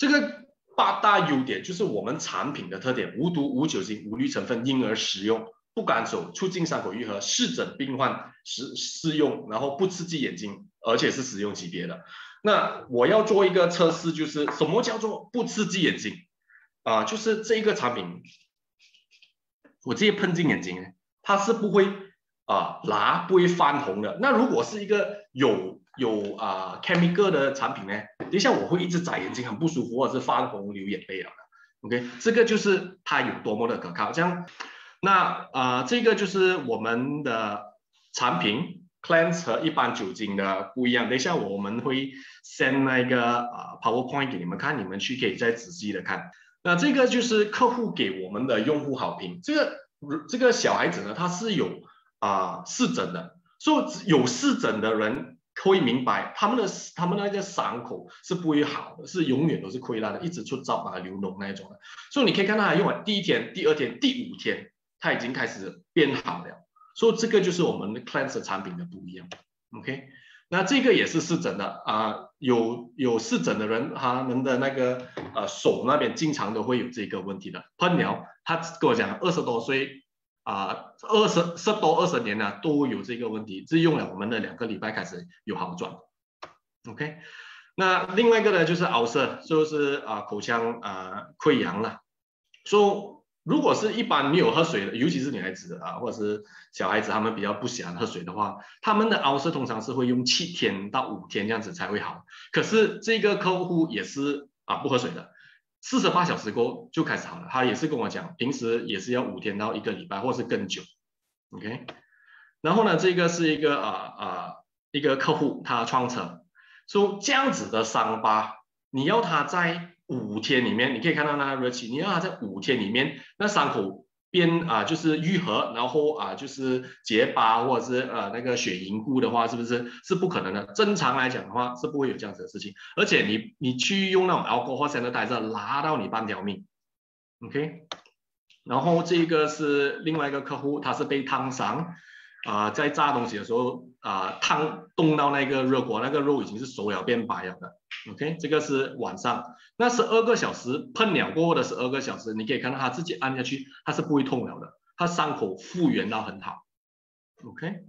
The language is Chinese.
这个八大优点就是我们产品的特点：无毒、无酒精、无氯成分，婴儿食用，不干手，促进伤口愈合，适诊病患适适用，然后不刺激眼睛，而且是食用级别的。那我要做一个测试，就是什么叫做不刺激眼睛啊？就是这一个产品，我直接喷进眼睛，它是不会啊拿，不会翻红的。那如果是一个有有啊 chemical 的产品呢？等一下我会一直眨眼睛，很不舒服，或者是发红流眼泪了。OK，这个就是它有多么的可靠。这样，那啊这个就是我们的产品。Cleanse 和一般酒精的不一样，等一下我们会 send 那个啊 PowerPoint 给你们看，你们去可以再仔细的看。那这个就是客户给我们的用户好评。这个这个小孩子呢，他是有啊湿疹的，所以有湿疹的人会明白，他们的他们那个伤口是不会好的，是永远都是溃烂的，一直出糟啊流脓那一种的。所以你可以看到他用完第一天、第二天、第五天，他已经开始变好了。所以这个就是我们的 cleanse 产品的不一样，OK？那这个也是湿疹的啊，有有湿疹的人，他们的那个呃手那边经常都会有这个问题的。喷疗，他跟我讲，二十多岁啊，二十十多二十年了都有这个问题，只用了我们的两个礼拜开始有好转，OK？那另外一个呢，就是凹色，就是啊口腔啊溃疡了，说。如果是一般没有喝水的，尤其是女孩子啊，或者是小孩子，他们比较不喜欢喝水的话，他们的凹色通常是会用七天到五天这样子才会好。可是这个客户也是啊不喝水的，四十八小时过就开始好了。他也是跟我讲，平时也是要五天到一个礼拜，或是更久。OK，然后呢，这个是一个啊啊一个客户，他创成，说这样子的伤疤，你要他在。五天里面，你可以看到那个热气，你要他在五天里面，那伤口边啊就是愈合，然后啊就是结疤或者是呃那个血凝固的话，是不是是不可能的？正常来讲的话是不会有这样子的事情。而且你你去用那种 alcohol sanitizer 拉到你半条命，OK。然后这个是另外一个客户，他是被烫伤。啊，在炸东西的时候啊，烫冻到那个热锅，那个肉已经是熟了变白了的。OK，这个是晚上，那十二个小时喷了过后的十二个小时，你可以看到它自己按下去，它是不会痛了的，它伤口复原到很好。OK，